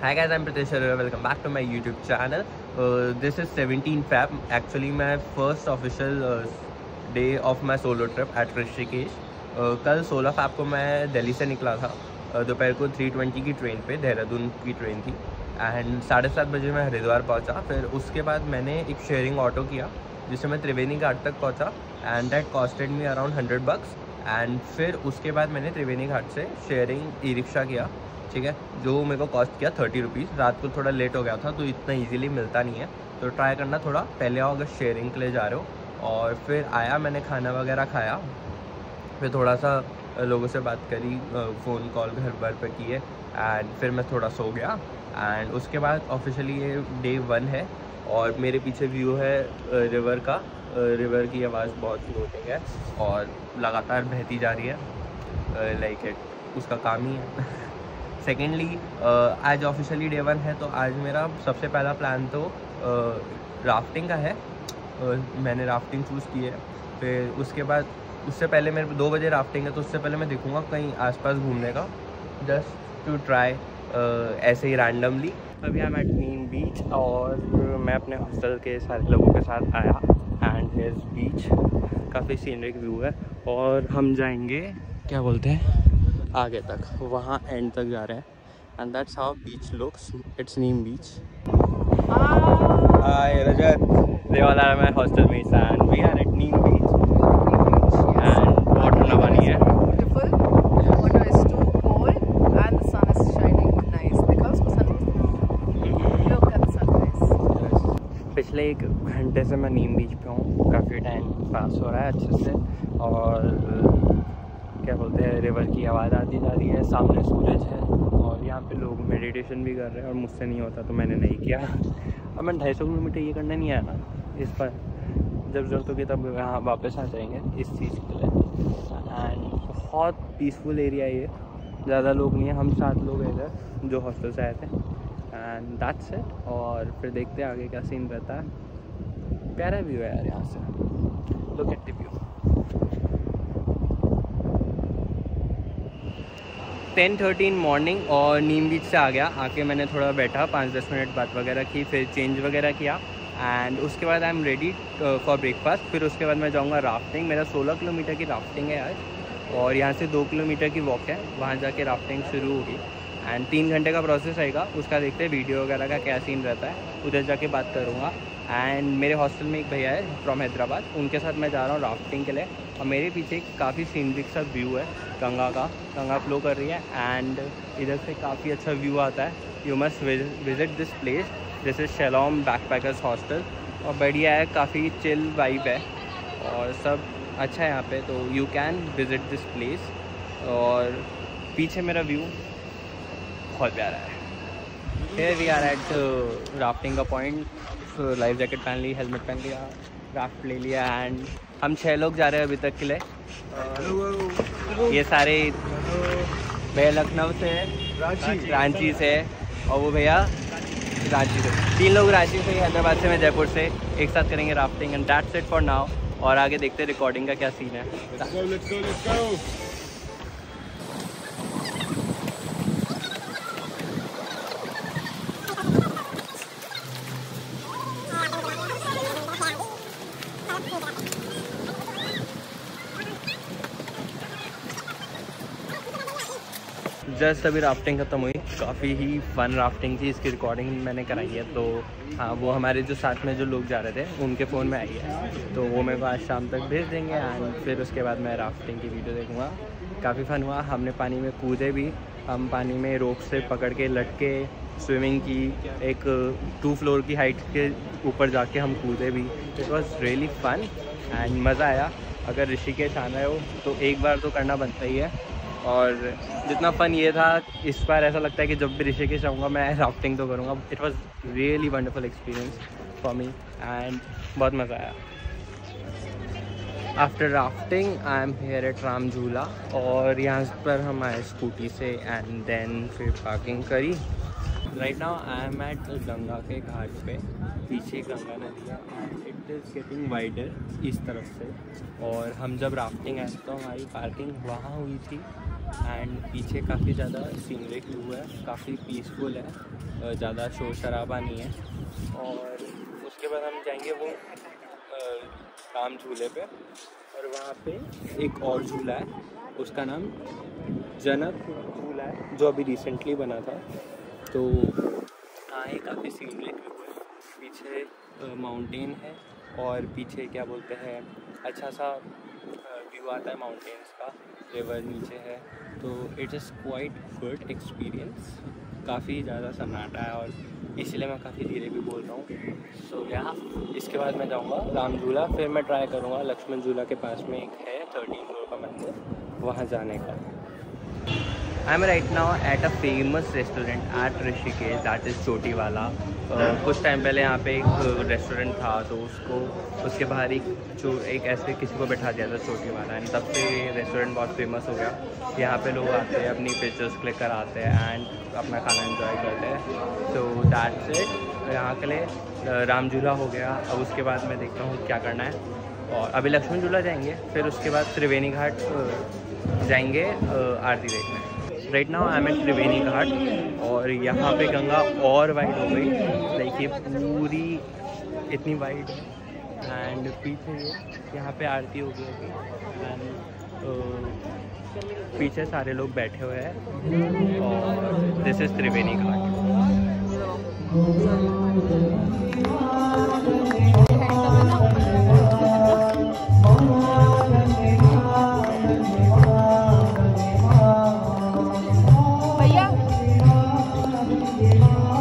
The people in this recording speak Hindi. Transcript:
I'm Pritesh Arora. Welcome back to my YouTube channel. Uh, this is 17 Feb. Actually, my first official uh, day of my solo trip at Rishikesh कल 16 फैब को मैं दिल्ली से निकला था uh, दोपहर को 3:20 की ट्रेन पे देहरादून की ट्रेन थी एंड साढ़े सात बजे मैं हरिद्वार पहुँचा फिर उसके बाद मैंने एक शेयरिंग ऑटो किया जिससे मैं त्रिवेणी घाट तक पहुँचा and that costed me around hundred bucks and फिर उसके बाद मैंने त्रिवेणी घाट से शेयरिंग ई रिक्शा किया, ठीक है? जो मेरे को कॉस्ट किया थर्टी रुपीज़ रात को थोड़ा लेट हो गया था तो इतना इजीली मिलता नहीं है। तो ट्राई करना थोड़ा, पहले आओ अगर शेयरिंग के लिए जा रहे हो। और फिर आया, मैंने खाना वगैरह खाया। फिर थोड़ा सा लोगों से बात करी फ़ोन कॉल घर भर पर किए। एंड फिर मैं थोड़ा सो गया। एंड उसके बाद ऑफिशियली ये डे वन है। और मेरे पीछे व्यू है रिवर का। रिवर की आवाज़ बहुत फ्लोटिंग है और लगातार बहती जा रही है। लाइक इट उसका काम ही है। सेकेंडली आज ऑफिशियली डे वन है तो आज मेरा सबसे पहला प्लान तो राफ्टिंग का है। मैंने राफ्टिंग चूज़ की है। फिर उसके बाद, उससे पहले मेरे दो बजे राफ्टिंग है तो उससे पहले मैं देखूँगा कहीं आसपास घूमने का। जस्ट टू ट्राई ऐसे ही रैंडमली अभी हम एट नीम बीच और मैं अपने हॉस्टल के सारे लोगों के साथ आया। एंड हेज बीच काफ़ी सीनरिक व्यू है। और हम जाएँगे, क्या बोलते हैं? आगे तक। वहाँ एंड तक जा रहे हैं। And that's how beach looks it's Neem beach hi Rajat Dewala में हॉस्टल में and we are at Neem beach and and water है पिछले एक घंटे से मैं नीम बीच पे हूँ। काफ़ी टाइम पास हो रहा है अच्छे से और क्या बोलते हैं रिवर की आवाज़ आती जा रही है सामने सूरज है और यहाँ पे लोग मेडिटेशन भी कर रहे हैं और मुझसे नहीं होता तो मैंने नहीं किया। अब मैं ढाई सौ किलोमीटर ये करने नहीं आया ना इस पर जब ज़रूरत होगी तब यहाँ वापस आ जाएँगे इस चीज़ के लिए। एंड बहुत पीसफुल एरिया ये। ज़्यादा लोग नहीं है हम सात लोग हैं इधर जो हॉस्टल से आए थे। एंड दैट्स इट और फिर देखते हैं आगे क्या सीन रहता है। प्यारा व्यू है यार यहाँ से। Look at the view ten thirteen morning और नीम बीच से आ गया। आके मैंने थोड़ा बैठा, पाँच दस मिनट बात वगैरह की, फिर चेंज वगैरह किया। एंड उसके बाद I am ready for breakfast फिर उसके बाद मैं जाऊँगा राफ्टिंग मेरा सोलह किलोमीटर की राफ्टिंग है आज और यहाँ से दो किलोमीटर की वॉक है। वहाँ जाके राफ्टिंग शुरू होगी। एंड तीन घंटे का प्रोसेस रहेगा उसका देखते हैं वीडियो वगैरह का क्या सीन रहता है, उधर जाके बात करूँगा। एंड मेरे हॉस्टल में एक भैया है फ्रॉम हैदराबाद, उनके साथ मैं जा रहा हूँ राफ्टिंग के लिए। और मेरे पीछे काफ़ी सीनरिक सा व्यू है, गंगा का। गंगा फ्लो कर रही है एंड इधर से काफ़ी अच्छा व्यू आता है। You must visit this place this is Shalom backpackers hostel और बढ़िया है, काफ़ी चिल वाइब है। और सब अच्छा है यहाँ पे तो you can visit this place और पीछे मेरा व्यू बहुत प्यारा है। फिर वी आर एट राफ्टिंग का पॉइंट लाइफ जैकेट पहन ली हेलमेट पहन लिया राफ्ट ले लिया एंड हम छः लोग जा रहे हैं अभी तक के लिए। ये सारे भैया लखनऊ से है रांची। से और वो भैया रांची से। तीन लोग रांची से हैदराबाद से मैं जयपुर से। एक साथ करेंगे rafting and that's it for now और आगे देखते हैं रिकॉर्डिंग का क्या सीन है। जस्ट अभी राफ्टिंग ख़त्म हुई। काफ़ी ही फन राफ्टिंग थी, इसकी रिकॉर्डिंग मैंने कराई है तो हाँ वो हमारे जो साथ में जो लोग जा रहे थे, उनके फ़ोन में आई है। तो वो मेरे को आज शाम तक भेज देंगे एंड फिर उसके बाद मैं राफ्टिंग की वीडियो देखूँगा। काफ़ी फ़न हुआ। हमने पानी में कूदे भी। हम पानी में रोप से पकड़ के, लटके स्विमिंग की, एक टू फ्लोर की हाइट के ऊपर जाके हम कूदे भी। It was really fun and मज़ा आया। अगर ऋषिकेश आना हो तो एक बार तो करना बनता ही है। और जितना फ़न ये था, इस बार ऐसा लगता है कि जब भी ऋषिकेश आऊँगा, मैं राफ्टिंग तो करूँगा। It was really wonderful experience for me and बहुत मज़ा आया। After rafting I am here at Ram Jhula और यहाँ पर हम आए स्कूटी से एंड देन फिर पार्किंग करी। Right now I am at Ganga के घाट पे, पीछे गंगा नदी इट इज़ गेटिंग वाइडर इस तरफ़ से। और हम जब राफ्टिंग आए तो हमारी पार्किंग वहाँ हुई थी। एंड पीछे काफ़ी ज़्यादा सीनरिक व्यू है, काफ़ी पीसफुल है ज़्यादा शोर शराबा नहीं है। और उसके बाद हम जाएँगे वो राम झूले पे, और वहाँ पे एक और झूला है, उसका नाम जनक झूला है, जो अभी रिसेंटली बना था। तो हाँ ये काफ़ी सीनरिक व्यू है। पीछे माउंटेन है, और पीछे क्या बोलते हैं अच्छा सा व्यू आता है माउंटेन्स का रिवर नीचे है तो it is quite good experience काफ़ी ज़्यादा सन्नाटा है और इसलिए मैं काफ़ी धीरे भी बोल रहा हूँ। सो so, या इसके बाद मैं जाऊँगा राम झूला फिर मैं ट्राई करूँगा लक्ष्मण झूला के पास में एक है थर्टीन फ्लोर का मंदिर वहाँ जाने का। I am right now at a famous restaurant at Rishikesh that is Chotiwala कुछ टाइम पहले यहाँ पे एक रेस्टोरेंट था तो उसको उसके बाहर एक जो एक ऐसे किसी को बैठा दिया था चोटी वाला एंड तब से ये रेस्टोरेंट बहुत फ़ेमस हो गया. यहाँ पे लोग आते हैं अपनी पिक्चर्स क्लिक कराते हैं एंड अपना खाना इन्जॉय करते हैं. तो दैट्स इट यहाँ के लिए राम झूला हो गया. अब उसके बाद मैं देखता हूँ क्या करना है. और अभी लक्ष्मण झूला जाएँगे फिर उसके बाद त्रिवेणी घाट अ, जाएँगे अ, आरती देखने. Right now I am at Triveni Ghat और यहाँ पे गंगा और वाइड हो गई। लाइक ये पूरी इतनी वाइड एंड पीछे यहाँ पे आरती हो गई अभी। एंड पीछे सारे लोग बैठे हुए हैं। और this is Triveni Ghat Oh.